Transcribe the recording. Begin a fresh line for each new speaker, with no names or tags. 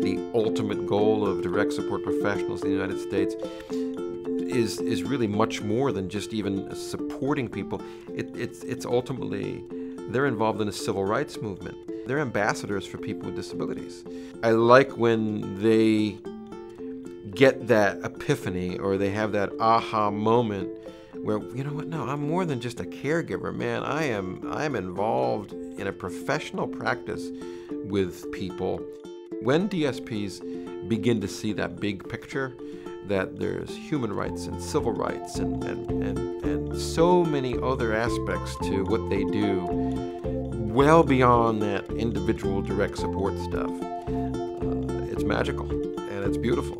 the ultimate goal of direct support professionals in the United States is is really much more than just even supporting people. It, it's it's ultimately they're involved in a civil rights movement. They're ambassadors for people with disabilities. I like when they get that epiphany or they have that aha moment where you know what no i'm more than just a caregiver man i am i am involved in a professional practice with people when dsps begin to see that big picture that there's human rights and civil rights and, and, and, and so many other aspects to what they do well beyond that individual direct support stuff uh, it's magical and it's beautiful